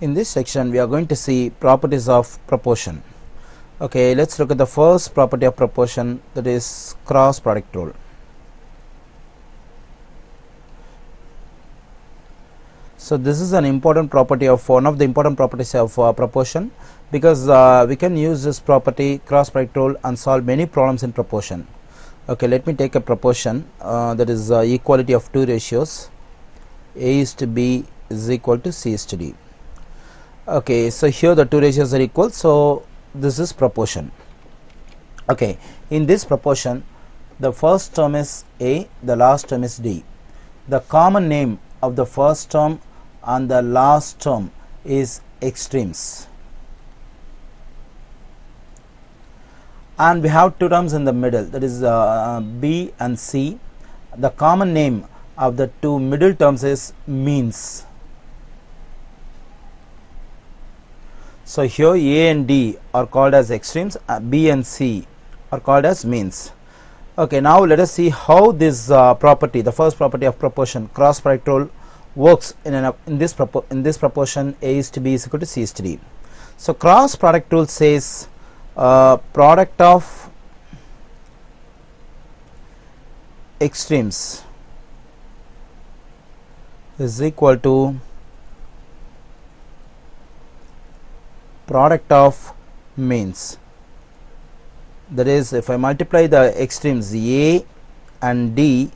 In this section we are going to see properties of proportion. Okay, let's look at the first property of proportion that is cross product rule. So this is an important property of one of the important properties of uh, proportion because uh, we can use this property cross product rule and solve many problems in proportion. Okay, let me take a proportion uh, that is uh, equality of two ratios A is to B is equal to C is to D. Okay, so here the two ratios are equal, so this is proportion. Okay, in this proportion, the first term is A, the last term is D. The common name of the first term and the last term is extremes. And we have two terms in the middle that is uh, B and C. The common name of the two middle terms is means. So here A and D are called as extremes, uh, B and C are called as means. Okay, now let us see how this uh, property, the first property of proportion, cross product rule, works in an, in this in this proportion A is to B is equal to C is to D. So cross product rule says uh, product of extremes is equal to product of means that is if I multiply the extremes A and D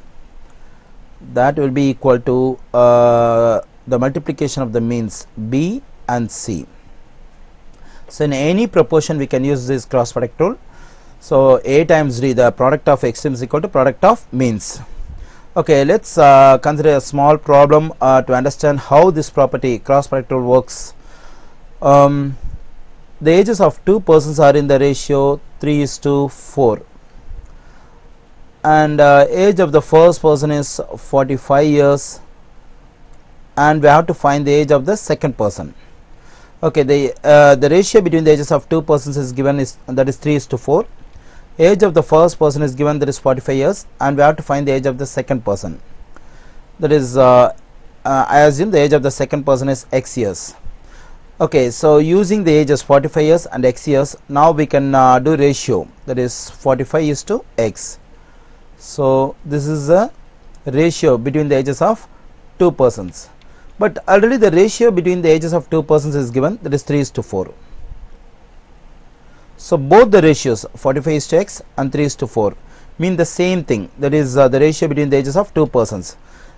that will be equal to uh, the multiplication of the means B and C. So in any proportion we can use this cross product rule. So A times D the product of extremes equal to product of means. Okay, let's uh, consider a small problem uh, to understand how this property cross product rule works. Um, the ages of two persons are in the ratio 3 is to 4 and uh, age of the first person is 45 years. And we have to find the age of the second person. Okay the uh, the ratio between the ages of two persons is given is that is 3 is to 4 age of the first person is given that is 45 years. And we have to find the age of the second person. That is uh, I assume the age of the second person is x years okay so using the ages 45 years and x years now we can uh, do ratio. That is 45 is to x. So this is a ratio between the ages of two persons. But already the ratio between the ages of two persons is given that is 3 is to 4 so both the ratios 45 is to x and 3 is to 4 mean the same thing. That is uh, the ratio between the ages of two persons.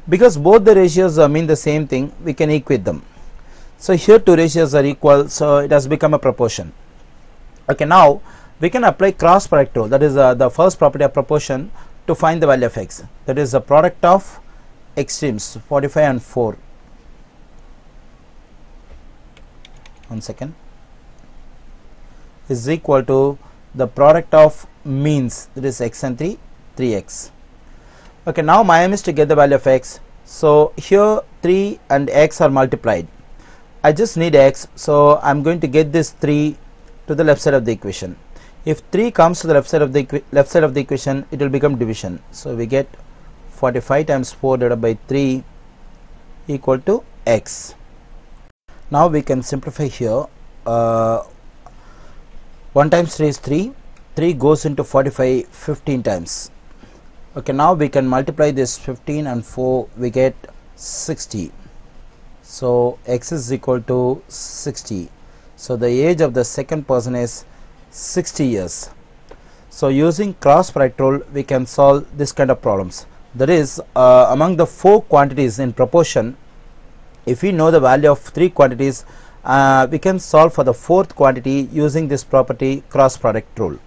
Because both the ratios uh, mean the same thing we can equate them so here two ratios are equal so it has become a proportion. Okay now we can apply cross product rule that is uh, the first property of proportion to find the value of x. That is the product of extremes 45 and 4 one second. Is equal to the product of means that is x and 3 3x okay now my aim is to get the value of x. So here 3 and x are multiplied I just need x so I'm going to get this 3 to the left side of the equation. If 3 comes to the left side of the left side of the equation it will become division. So we get 45 times 4 divided by 3 equal to x. Now we can simplify here. Uh, 1 times 3 is 3 3 goes into 45 15 times. Okay now we can multiply this 15 and 4 we get 60 so x is equal to 60 so the age of the second person is 60 years. So using cross product rule we can solve this kind of problems. That is uh, among the four quantities in proportion if we know the value of three quantities uh, we can solve for the fourth quantity using this property cross product rule